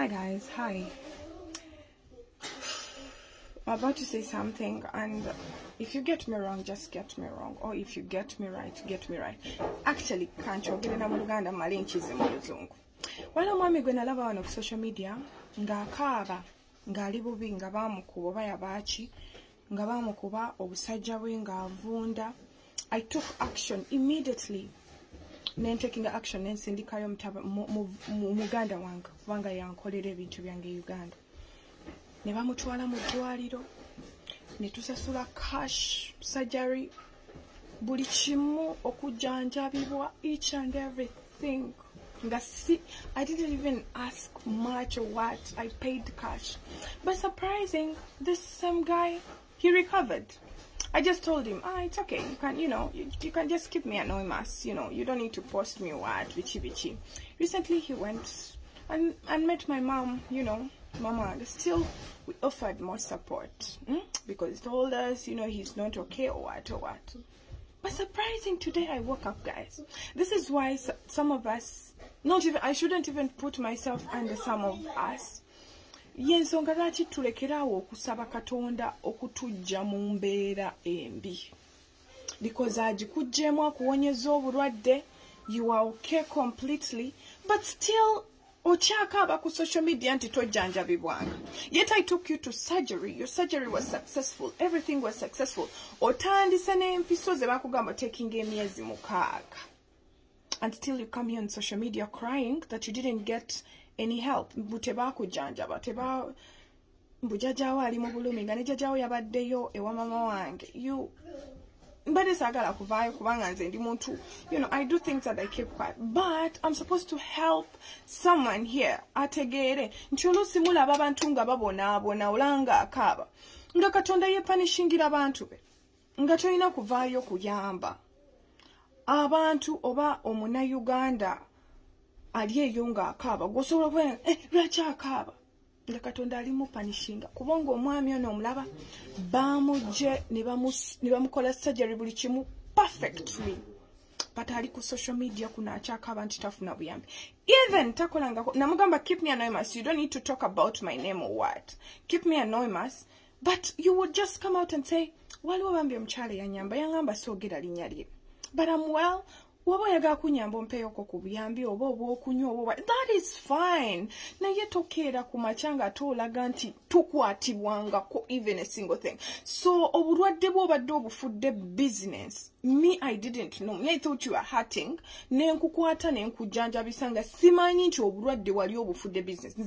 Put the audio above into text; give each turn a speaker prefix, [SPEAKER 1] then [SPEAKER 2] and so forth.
[SPEAKER 1] Hi guys, hi. I'm about to say something, and if you get me wrong, just get me wrong, or if you get me right, get me right. Actually, kankyogere na mu luganda male nkize mu luzungu waliwo omwami gwe nalaba wano social media ng'akaaba ng'ali bubi nga baamukuba oba yabaaki nga baamukuba obusajja bwe ng'avunda i took action immediately nentekinga action nensindikayo muganda wange kubanga yankolera ebintu byange e uganda. Ne bamutwala mu ddwaliro ne tusasula cash surgery buli kimu okujjanjabibwa each and everything. I didn't even ask much or what i paid cash. But surprising this same guy he recovered I just told him, ah, it's okay. You can, you know, you, you can just keep me anonymous. You know, you don't need to post me what, vichi vichi. Recently, he went and and met my mom. You know, mama. Still, we offered more support hmm? because he told us, you know, he's not okay or what or what. But surprising today, I woke up, guys. This is why some of us, not even, I shouldn't even put myself under some of us. Yensonga lwaki tulekeraawo okusaba katonda okutujja mu mbeera embi? Because agikuggyeemu akuwonyeza obulwadde you are okay completely but still okyakaaba ku social media nti tojjanjabibwanga. Yet i took you to surgery. Your surgery was successful. Everything was successful. Otandise n'empiso ze bakugamba taking emyezi mukaaga. And still you come here on social media crying that you didn't get any help. Mbu tebakujjanjaba teba mbu jjajjaawo ali mu bulumi nga ne jjajjaawo yabaddeyo ewa mama wange. You mbadde saagala kuvaayo kubanga nze ndi muntu. You know i do things that i keep quiet. But i'm supposed to help someone here. Ategeere. Nti oluusi mulaba abantu nga babonaabona olanga akaaba. Nga katonda yepanishingira abantu be. Nga tolina kuvaayo kuyamba. Abantu oba omunayuganda ali eyo ng'akaaba gwosobola okuba eh, lwaki akaaba nga katonda alimu panishinga kubanga omwami ono omulaba bamugye ne bamukola surgery buli kimu perfectly. But ali ku social media kuno akyakaaba nti tafuna buyambi. Even takolangako namugamba keep me anonymous. You don't need to talk about my name or what. Keep me anonymous but you would just come out and say waliwo bambi omukyala yanyamba yaŋamba soogera linnya lye. But I'm well waba oyagala kunyamba ompeeyoko ku buyambi oba obwokunywa oba that is fine. Naye tokeera ku makya nga toolaga nti tukwatibwangako even a single thing. So obulwadde bwobadde obufudde business me i didn't know. Me i thought you are hurting. Nenkukwata nenkujjanjabisa nga simanyi nti obulwadde wali obufudde business